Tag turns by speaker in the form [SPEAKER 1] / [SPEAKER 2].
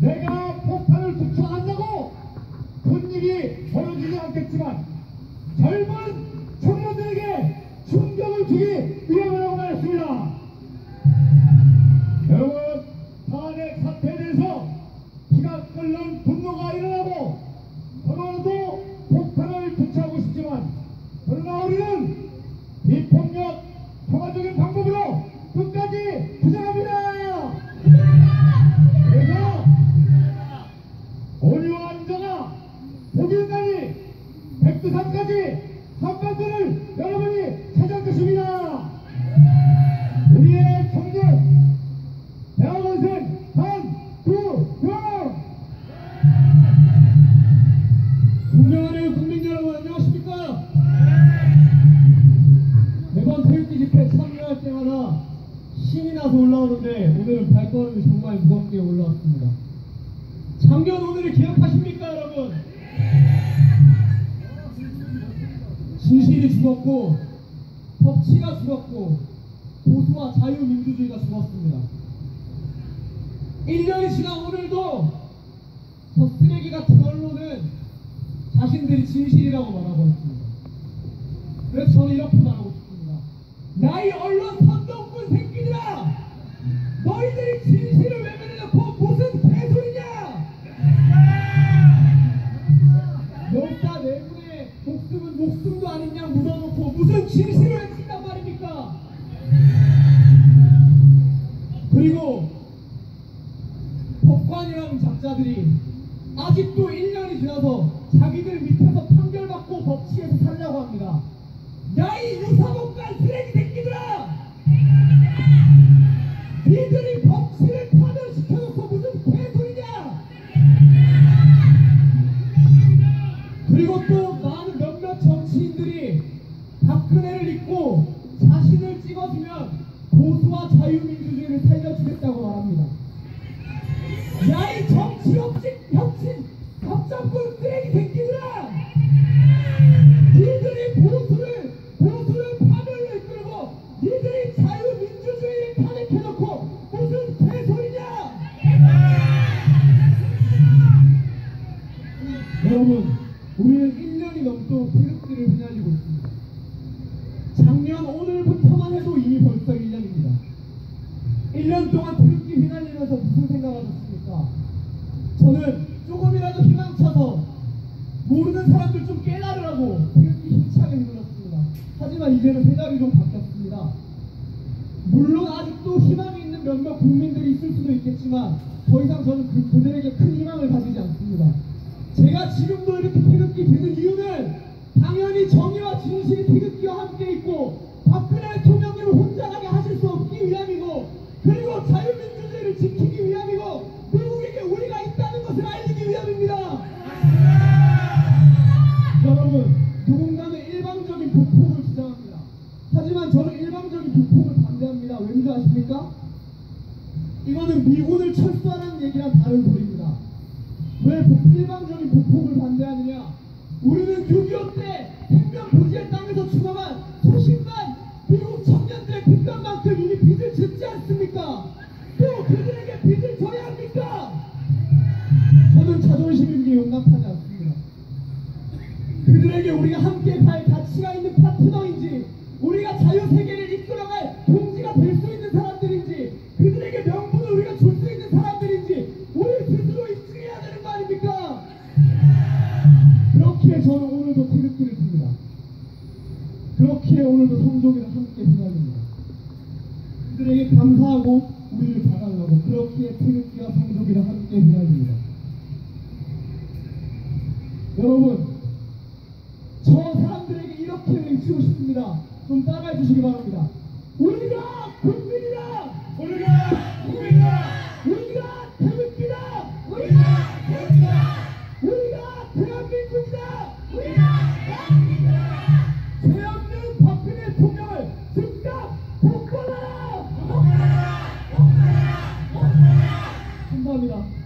[SPEAKER 1] 내가 폭탄을 투척한다고 큰 일이 벌어지지 않겠지만 젊은 청년들에게 충격을 주기 위함이라고 말했습니다. 여러분 탄핵 사태에 대해서 피가 끓는 분노가 일어나고 서로도 폭탄을 투척하고 싶지만 그러나 우리는 비폭력
[SPEAKER 2] 신이 나서 올라오는데 오늘은 발걸음이 정말 무겁게 올라왔습니다. 작년 오늘을 기억하십니까 여러분? 진실이 죽었고 법치가 죽었고 보수와 자유민주주의가 죽었습니다. 1년이 지난 오늘도 저 쓰레기 같은 언론은 자신들이 진실이라고 말하고 있습니다. 그래서 저는 이렇게 말하고 싶습니다. 나이 언론 목숨도 양 묻어놓고 무슨 진실을 외친단 말입니까? 그리고 법관이라는 작자들이 아직도 1년이 지나서 자기들 밑에서 판결받고 법치에서 살려고 합니다. 야이 유사법관 쓰레기 새끼들아! 니들이 법치를 파멸시켜놓고 무슨 개소리냐! 그리고 또 100명이 넘도록 펠렛들을 휘날리고 있습니다. 작년 오늘부터만 해도 이미 벌써 1년입니다. 1년 동안 태극기 휘날리면서 무슨 생각하셨습니까? 저는 조금이라도 희망쳐서 모르는 사람들 좀 깨달으라고 태극기 힘차게 휘둘렀습니다. 하지만 이제는 생각이 좀 바뀌었습니다. 물론 아직도 희망이 있는 몇몇 국민들이 있을 수도 있겠지만 더 이상 저는 그, 그들에게 큰 희망을 가지지 않습니다. 제가 지금도 이렇게 태극기 드는 이유는 당연히 정의와 진실이 태극기와 함께 있고 박근혜 대통령님을 혼자 가게 하실 수 없기 위함이고 그리고 자유민주주의를 지키기 위함이고 미국에게 우리가 있다는 것을 알리기 위함입니다. 여러분 누군가는 일방적인 보폭을 주장합니다. 하지만 저는 일방적인 보폭을 반대합니다. 왠지 아십니까? 이거는 미군을 철수하라는 얘기랑 다른 소리입니다. 왜 보- 일방적인 보폭을 반대하느냐? 우리는 6.25때 생명 오늘도 성종이랑 함께 휘날립니다. 그들에게 감사하고 우리를 봐달라고 그렇기에 태극기와 성종이랑 함께 휘날립니다. 여러분 저 사람들에게 이렇게 외치고 싶습니다. 좀 따라해 주시기 바랍니다. 우리가 감사합니다.